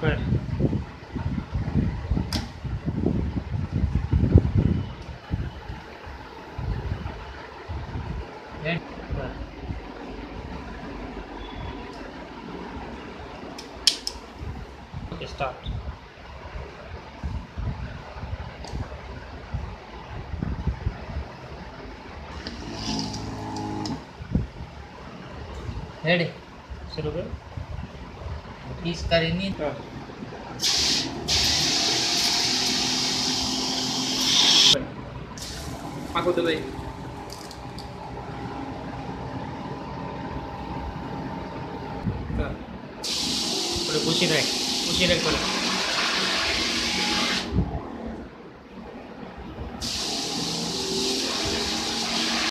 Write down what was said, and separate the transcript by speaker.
Speaker 1: Good. Okay, start.
Speaker 2: Ready?
Speaker 1: Should we?
Speaker 2: Piscarin nito.
Speaker 1: Pagod tuloy. Pusin rek. Pusin rek pala.